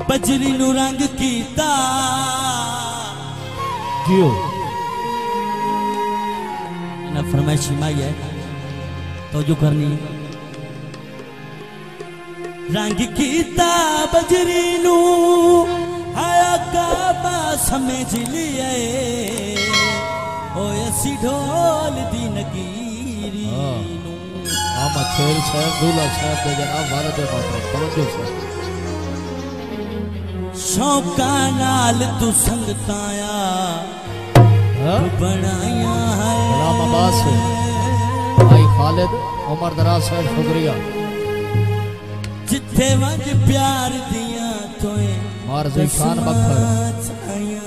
नु रंग कीता। जियो ना फरमाइश माई है तो जो करनी। रंग कीता बजरी नु आया काबा समझ लिए ओए असी ढोल दी नगीरी हाँ। नू। आमा शेर साहब दूल्हा साहब दे जनाब भारत दे मातरम तवज्जो साहब शौका नाल तू संगताया हाँ? बनाया है। गुलाम अब्बास। भाई खालिद उमर दराज साहब शुक्रिया। जिथे वंज प्यार दिया तोए मार जीशान बख्तर। छाया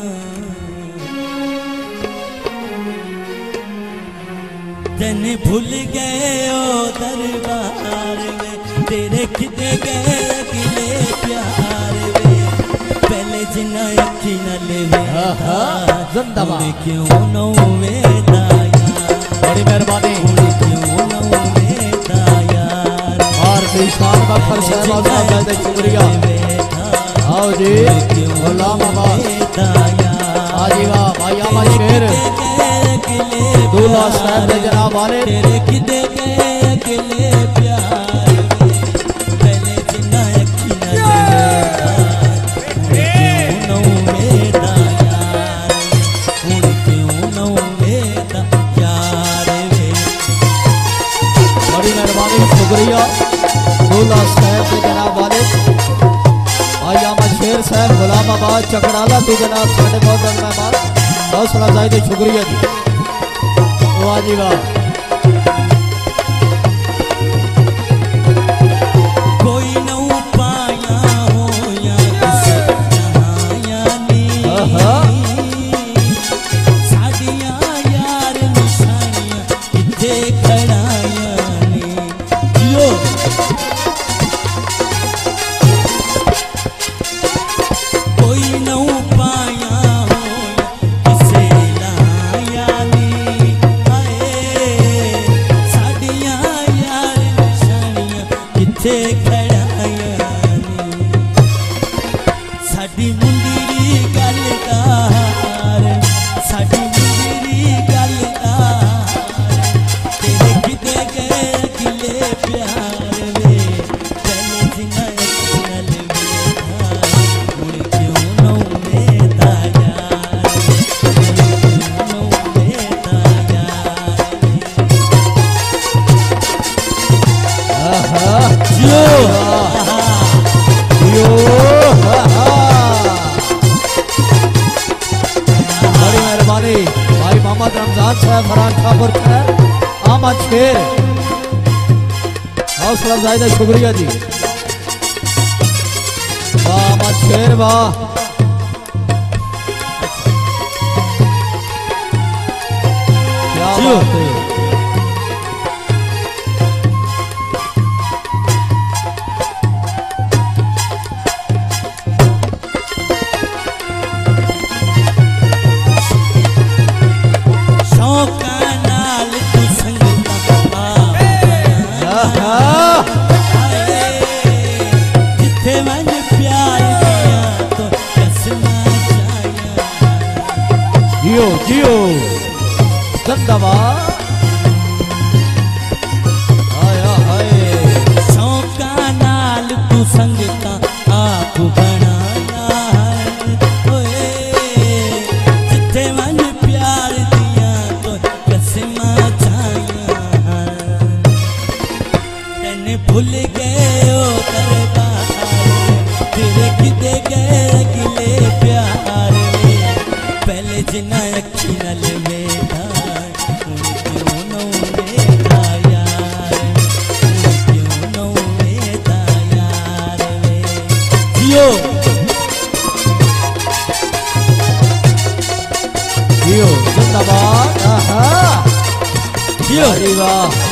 तेने भूल गए ओ दरबार में तेरे किते गए अगले प्यार। जिना अखी न लेवे हाँ, हाँ, जिंदाबाद। हुण क्यों नौ वेदाया बड़ी मेहरबानी। क्यों नौ साहब आप साहब शुक्रिया। आओ जी गुलाम अब्बास हाजी वाह भाई आमा शेर। दूल्हा साहब जनाब वाले तेरे किदे गए आबाद चकड़ाला तू जनाब साढ़े बहुत मेहमान सुना चाहिए शुक्रिया जी। वाह जी वाह ਸਾਡੀ ਮੁੰਦਰੀ ਗੱਲ ਤਾਰ ਸਾਡੀ ਮੁੰਦਰੀ ਗੱਲ ਤਾਰ ਤੇਰੇ ਕਿਤੇ ਗਏ ਕਿਲੇ ਪਿਆਰ मोहम्मद रमज़ान साहब फरहान ठाकुर खैर आमद शेर। हौसला जाहिद शुक्रिया जी। वाह अहमद शेर वाह। क्या। बात है। जियो जियो जिंदाबाद ಜಿನಯಕ್ಷಿನಲ್ ಮೇಧಾಯ जियो वाह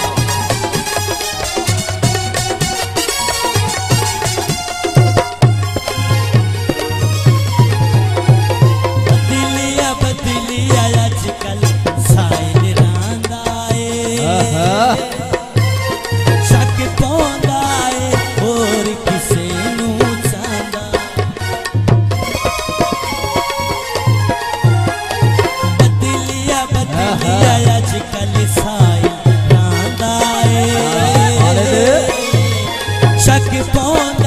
bonda